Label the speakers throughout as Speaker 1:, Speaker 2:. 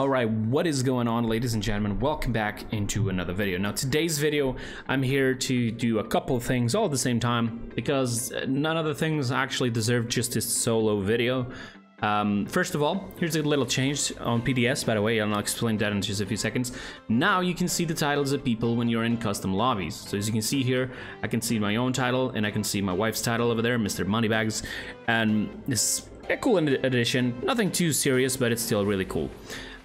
Speaker 1: Alright, what is going on ladies and gentlemen? Welcome back into another video. Now today's video, I'm here to do a couple of things all at the same time because none of the things actually deserve just a solo video. Um, first of all, here's a little change on PTS, by the way, and I'll explain that in just a few seconds. Now you can see the titles of people when you're in custom lobbies. So as you can see here, I can see my own title, and I can see my wife's title over there, Mr. Moneybags, and this a cool addition. Nothing too serious, but it's still really cool.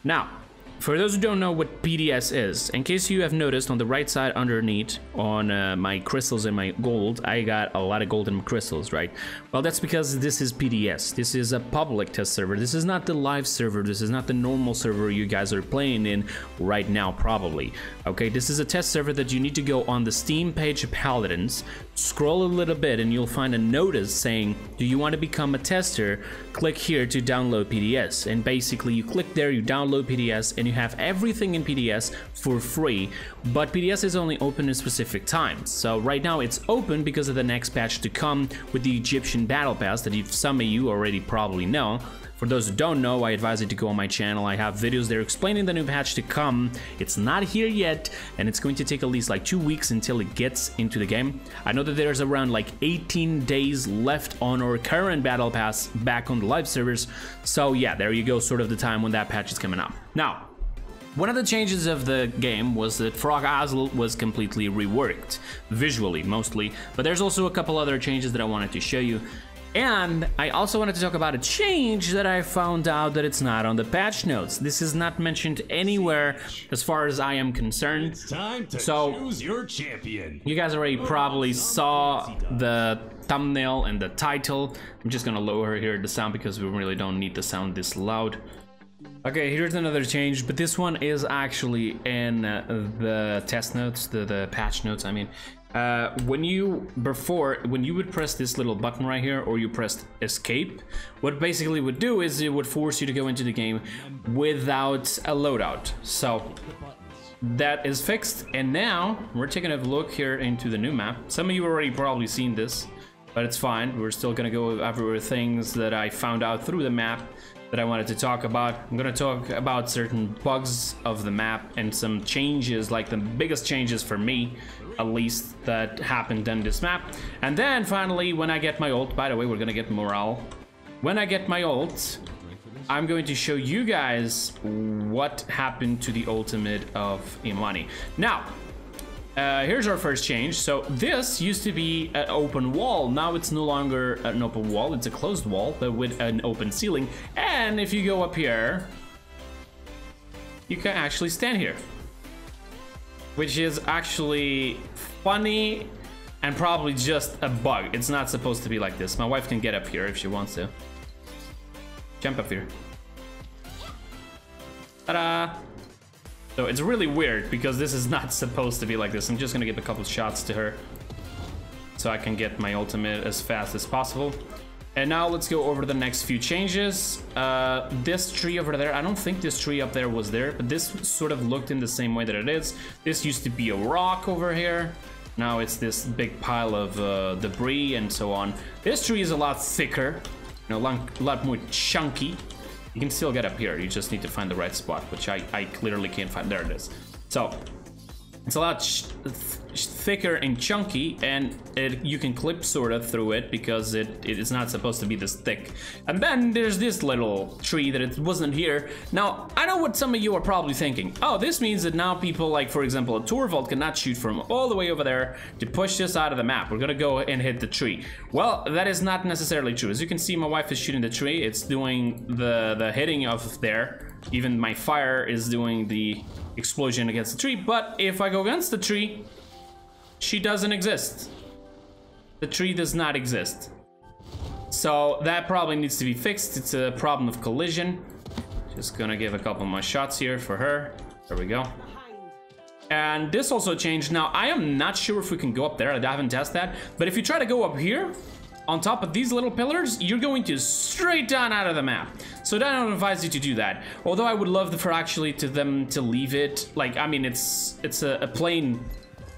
Speaker 1: Now, for those who don't know what PTS is, in case you have noticed on the right side underneath on uh, my crystals and my gold, I got a lot of golden crystals, right? Well, that's because this is PTS. This is a public test server. This is not the live server. This is not the normal server you guys are playing in right now, probably. Okay, this is a test server that you need to go on the Steam page Paladins, scroll a little bit, and you'll find a notice saying, do you want to become a tester? Click here to download PTS. And basically, you click there, you download PTS, and you have everything in PTS for free, but PTS is only open at specific times. So right now it's open because of the next patch to come with the Egyptian Battle Pass that some of you already probably know. For those who don't know, I advise you to go on my channel. I have videos there explaining the new patch to come. It's not here yet, and it's going to take at least like two weeks until it gets into the game. I know that there's around like 18 days left on our current battle pass back on the live servers. So yeah, there you go, sort of the time when that patch is coming up. Now, one of the changes of the game was that Frog Isle was completely reworked, visually mostly, but there's also a couple other changes that I wanted to show you. And I also wanted to talk about a change that I found out that it's not on the patch notes. This is not mentioned anywhere as far as I am concerned.
Speaker 2: It's time to
Speaker 1: so,
Speaker 2: choose your champion.
Speaker 1: You guys already probably saw the thumbnail and the title. I'm just gonna lower here the sound because we really don't need the sound this loud. Okay, here's another change, but this one is actually in uh, the test notes, the, the patch notes, I mean. Uh, when you, before, when you would press this little button right here, or you pressed escape, what basically would do is it would force you to go into the game without a loadout. So, that is fixed, and now we're taking a look here into the new map. Some of you already probably seen this, but it's fine. We're still gonna go over things that I found out through the map that I wanted to talk about. I'm gonna talk about certain bugs of the map and some changes, like the biggest changes for me, at least, that happened in this map. And then finally, when I get my ult, by the way, we're gonna get morale. When I get my ult, I'm going to show you guys what happened to the ultimate of Imani. Now, uh, here's our first change. So this used to be an open wall. Now it's no longer an open wall. It's a closed wall, but with an open ceiling. And if you go up here, you can actually stand here. Which is actually funny and probably just a bug. It's not supposed to be like this. My wife can get up here if she wants to. Jump up here. Ta-da! So it's really weird because this is not supposed to be like this. I'm just gonna give a couple shots to her so I can get my ultimate as fast as possible. And now let's go over the next few changes. Uh, this tree over there, I don't think this tree up there was there, but this sort of looked in the same way that it is. This used to be a rock over here. Now it's this big pile of uh, debris and so on. This tree is a lot thicker, you know, a lot more chunky. You can still get up here, you just need to find the right spot, which I, I clearly can't find. There it is. So, it's a lot thicker and chunky, and it, you can clip sort of through it because it, it is not supposed to be this thick. And then there's this little tree that it wasn't here. Now, I know what some of you are probably thinking. Oh, this means that now people like, for example, a Torvald cannot shoot from all the way over there to push this out of the map. We're gonna go and hit the tree. Well, that is not necessarily true. As you can see, my wife is shooting the tree. It's doing the, the hitting of there. Even my fire is doing the explosion against the tree. But if I go against the tree, she doesn't exist. The tree does not exist. So that probably needs to be fixed. It's a problem of collision. Just gonna give a couple more shots here for her. There we go. And this also changed. Now, I am not sure if we can go up there. I haven't tested that. But if you try to go up here, on top of these little pillars, you're going to straight down out of the map. So I don't advise you to do that. Although I would love for actually to them to leave it. Like, I mean, it's it's a, a plane.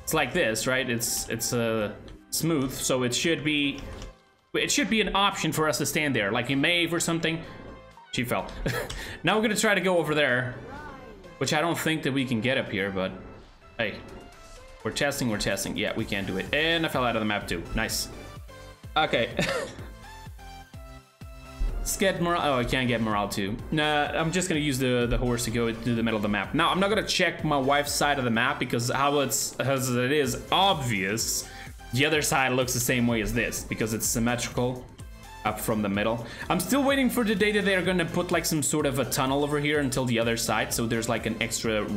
Speaker 1: It's like this, right? It's it's a uh, smooth, so it should be it should be an option for us to stand there, like in Maeve or something. she fell. now we're gonna try to go over there, which I don't think that we can get up here, but hey, we're testing, we're testing. Yeah, we can do it. And I fell out of the map too. Nice. Okay. Let's get morale. Oh, I can't get morale too. Nah, I'm just gonna use the the horse to go to the middle of the map. Now, I'm not gonna check my wife's side of the map because how it's as it is obvious, the other side looks the same way as this because it's symmetrical up from the middle. I'm still waiting for the day that they're gonna put like some sort of a tunnel over here until the other side, so there's like an extra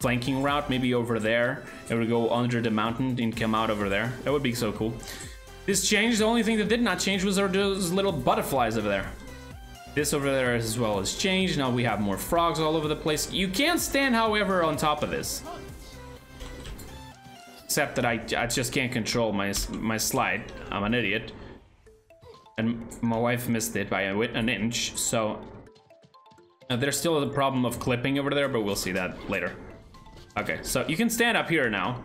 Speaker 1: flanking route, maybe over there. It would go under the mountain and come out over there. That would be so cool. This changed. The only thing that did not change was those little butterflies over there. This over there as well has changed. Now we have more frogs all over the place. You can't stand, however, on top of this. Except that I, I just can't control my, my slide. I'm an idiot. And my wife missed it by an inch, so... Uh, there's still a problem of clipping over there, but we'll see that later. Okay, so you can stand up here now.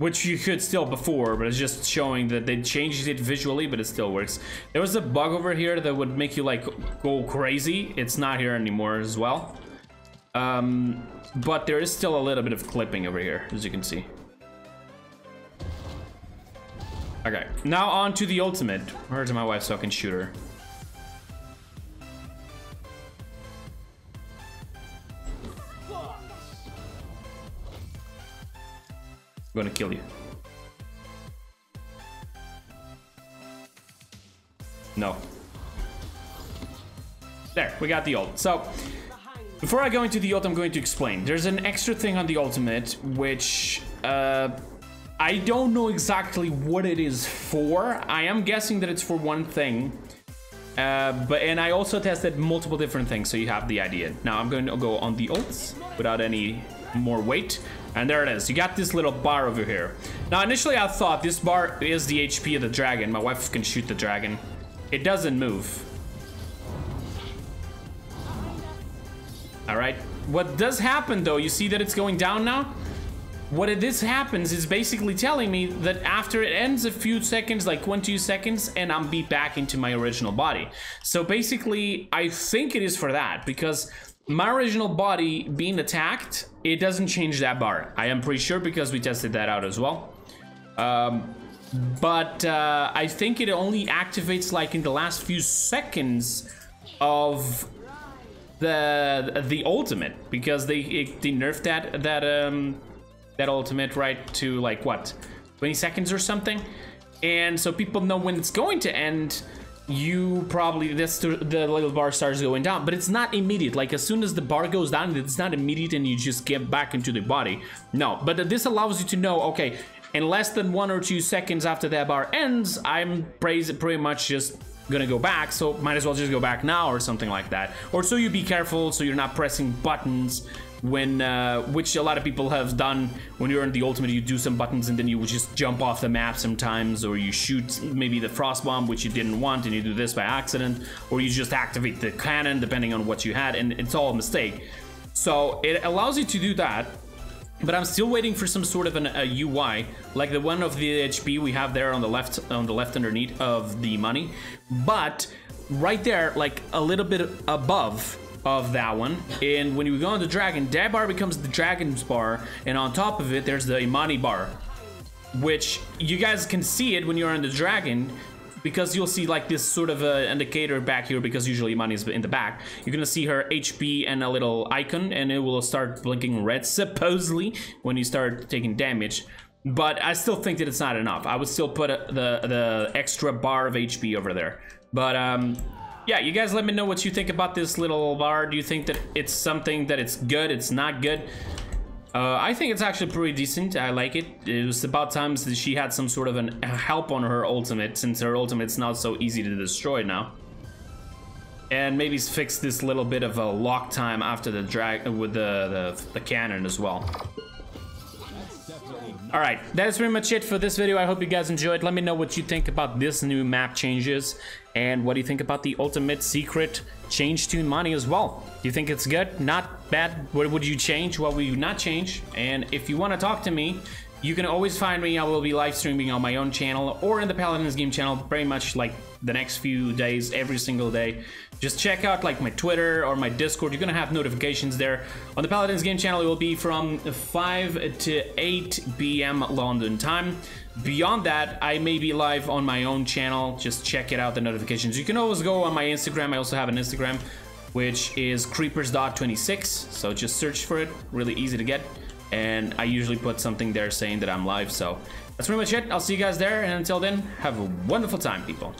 Speaker 1: Which you could still before, but it's just showing that they changed it visually, but it still works. There was a bug over here that would make you like go crazy. It's not here anymore as well. Um, but there is still a little bit of clipping over here, as you can see. Okay, now on to the ultimate. Where's my wife so I can shoot her? I'm gonna kill you. No. There, we got the ult. So, before I go into the ult, I'm going to explain. There's an extra thing on the ultimate, which, uh, I don't know exactly what it is for. I am guessing that it's for one thing. Uh, but, and I also tested multiple different things, so you have the idea. Now, I'm going to go on the ults without any more wait. And there it is. You got this little bar over here. Now, initially I thought this bar is the HP of the dragon. My wife can shoot the dragon. It doesn't move. All right. What does happen, though, you see that it's going down now? What it, this happens is basically telling me that after it ends a few seconds, like one, two seconds, and I'm beat back into my original body. So basically, I think it is for that, because my original body being attacked, it doesn't change that bar. I am pretty sure because we tested that out as well. Um, but uh, I think it only activates like in the last few seconds of the the ultimate because they it, they nerfed that that um that ultimate right to like what 20 seconds or something and so people know when it's going to end you probably that's the, the little bar starts going down but it's not immediate. Like as soon as the bar goes down it's not immediate and you just get back into the body. No but this allows you to know okay in less than one or two seconds after that bar ends i'm pretty much just gonna go back so might as well just go back now or something like that. Or so you be careful so you're not pressing buttons when uh, which a lot of people have done. When you're in the ultimate you do some buttons and then you just jump off the map sometimes or you shoot maybe the frost bomb which you didn't want and you do this by accident. Or you just activate the cannon depending on what you had and it's all a mistake. So it allows you to do that but I'm still waiting for some sort of an, a UI, like the one of the HP we have there on the left, on the left underneath of the money. But right there, like a little bit above of that one. And when you go on the dragon, that bar becomes the dragon's bar, and on top of it, there's the Imani bar, which you guys can see it when you're on the dragon, because you'll see like this sort of a indicator back here because usually Imani is in the back. You're gonna see her HP and a little icon and it will start blinking red supposedly when you start taking damage. But I still think that it's not enough. I would still put a, the, the extra bar of HP over there. But um, yeah, you guys let me know what you think about this little bar. Do you think that it's something that it's good, it's not good? Uh, I think it's actually pretty decent. I like it. It was about time that she had some sort of an help on her ultimate, since her ultimate's not so easy to destroy now. And maybe fix this little bit of a lock time after the drag with the, the, the cannon as well. Alright, that is pretty much it for this video. I hope you guys enjoyed. Let me know what you think about this new map changes. And what do you think about the ultimate secret change to Imani as well? Do you think it's good? Not bad? What would you change? What would you not change? And if you want to talk to me, You can always find me. I will be live streaming on my own channel or in the Paladins game channel pretty much like the next few days, every single day. Just check out like my Twitter or my Discord. You're gonna have notifications there. On the Paladins game channel, it will be from 5 to 8 p.m. London time. Beyond that, I may be live on my own channel. Just check it out, the notifications. You can always go on my Instagram. I also have an Instagram, which is kreepers.26. So just search for it. Really easy to get and I usually put something there saying that I'm live. So that's pretty much it. I'll see you guys there, and until then, have a wonderful time, people.